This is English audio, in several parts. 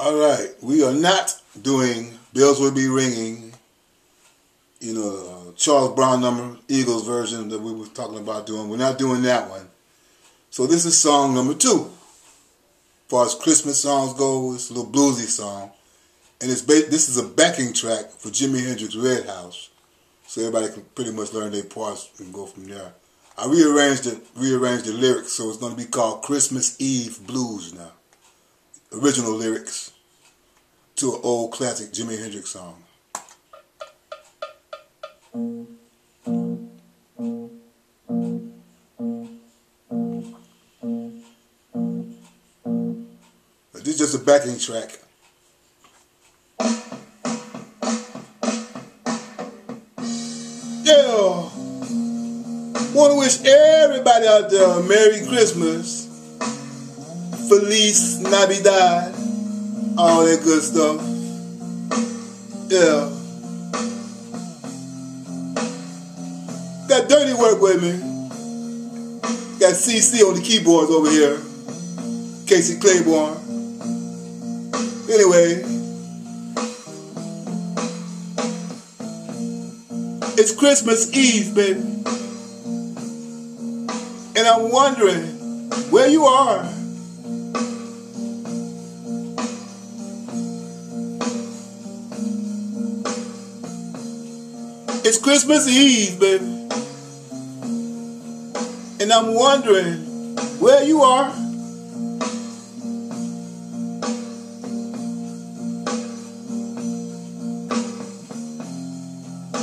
All right, we are not doing "Bells Will Be Ringing." You know, Charles Brown number, Eagles version that we were talking about doing. We're not doing that one. So this is song number two. As far as Christmas songs go, it's a little bluesy song, and it's ba- this is a backing track for Jimi Hendrix Red House, so everybody can pretty much learn their parts and go from there. I rearranged it, rearranged the lyrics, so it's going to be called Christmas Eve Blues now original lyrics to an old classic Jimi Hendrix song. But this is just a backing track. Yeah. Want to wish everybody out there a Merry Christmas. Feliz Navidad, all that good stuff. Yeah. Got Dirty Work with me. Got CC on the keyboards over here. Casey Claiborne. Anyway. It's Christmas Eve, baby. And I'm wondering where you are. It's Christmas Eve, baby. And I'm wondering where you are.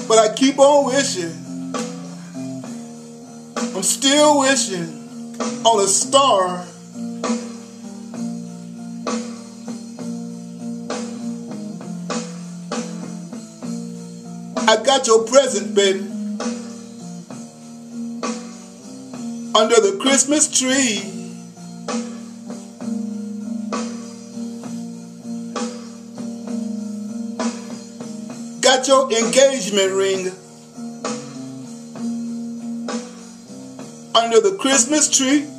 But I keep on wishing. I'm still wishing on a star. I got your present, baby. Under the Christmas tree. Got your engagement ring. Under the Christmas tree.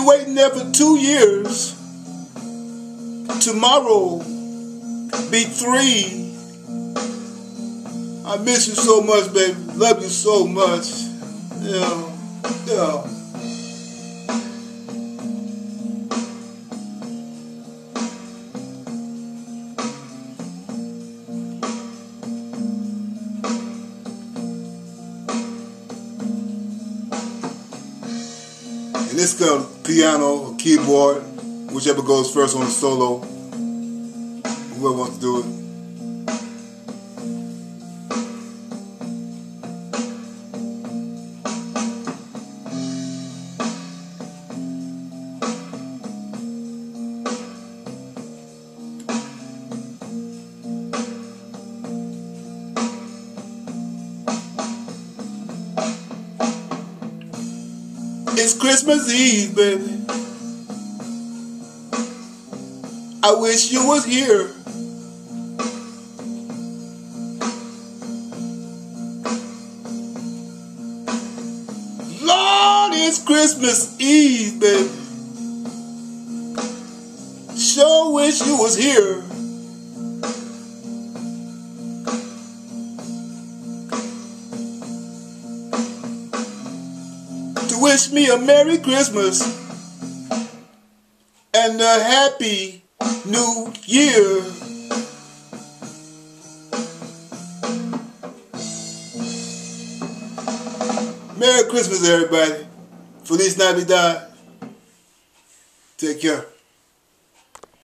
Been waiting there for two years. Tomorrow be three. I miss you so much, baby. Love you so much. Yeah. Yeah. This got piano or keyboard, whichever goes first on the solo. Whoever wants to do it. It's Christmas Eve, baby. I wish you was here. Lord, it's Christmas Eve, baby. Sure wish you was here. Wish me a Merry Christmas and a Happy New Year. Merry Christmas, everybody. Feliz Navidad. Take care.